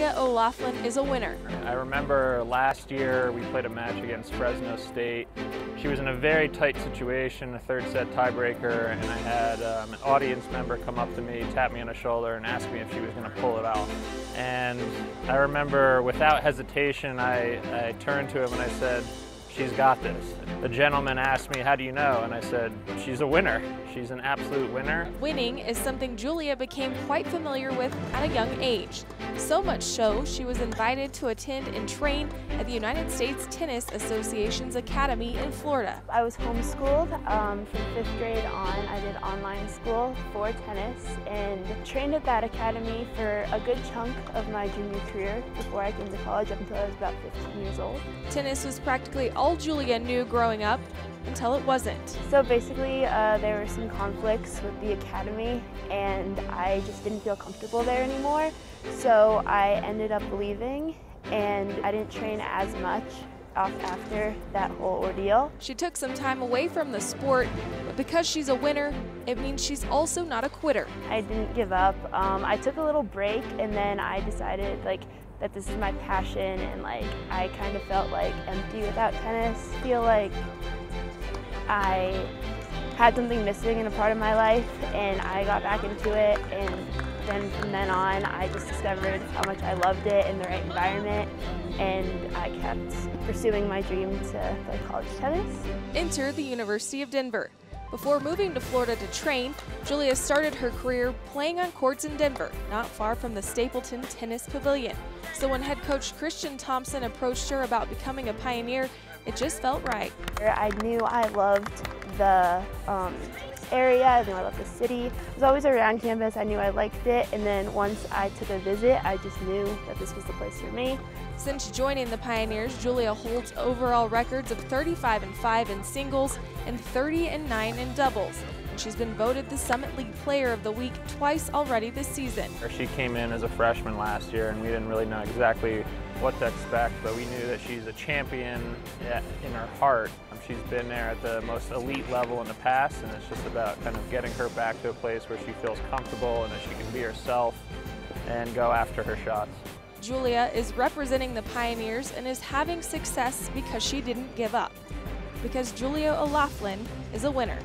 Julia O'Loughlin is a winner. I remember last year we played a match against Fresno State. She was in a very tight situation, a third set tiebreaker, and I had um, an audience member come up to me, tap me on the shoulder, and ask me if she was going to pull it out. And I remember without hesitation, I, I turned to him and I said, she's got this. The gentleman asked me, how do you know? And I said, she's a winner. She's an absolute winner. Winning is something Julia became quite familiar with at a young age. So much so, she was invited to attend and train at the United States Tennis Association's Academy in Florida. I was homeschooled um, from fifth grade on. I did online school for tennis and trained at that academy for a good chunk of my junior career before I came to college up until I was about 15 years old. Tennis was practically all Julia knew growing up until it wasn't. So basically, uh, there were some conflicts with the academy, and I just didn't feel comfortable there anymore. So I ended up leaving, and I didn't train as much off after that whole ordeal. She took some time away from the sport, but because she's a winner, it means she's also not a quitter. I didn't give up. Um, I took a little break, and then I decided like that this is my passion, and like I kind of felt like empty without tennis. I feel like I had something missing in a part of my life and I got back into it and then from then on I just discovered how much I loved it in the right environment and I kept pursuing my dream to play college tennis. Enter the University of Denver. Before moving to Florida to train, Julia started her career playing on courts in Denver, not far from the Stapleton Tennis Pavilion. So when head coach Christian Thompson approached her about becoming a pioneer, it just felt right. I knew I loved the um, area, I knew I loved the city. I was always around campus, I knew I liked it, and then once I took a visit, I just knew that this was the place for me. Since joining the Pioneers, Julia holds overall records of 35 and 5 in singles and 30 and 9 in doubles. And she's been voted the Summit League Player of the Week twice already this season. She came in as a freshman last year and we didn't really know exactly what to expect, but we knew that she's a champion in her heart. Um, she's been there at the most elite level in the past and it's just about kind of getting her back to a place where she feels comfortable and that she can be herself and go after her shots. Julia is representing the Pioneers and is having success because she didn't give up. Because Julia O'Loughlin is a winner.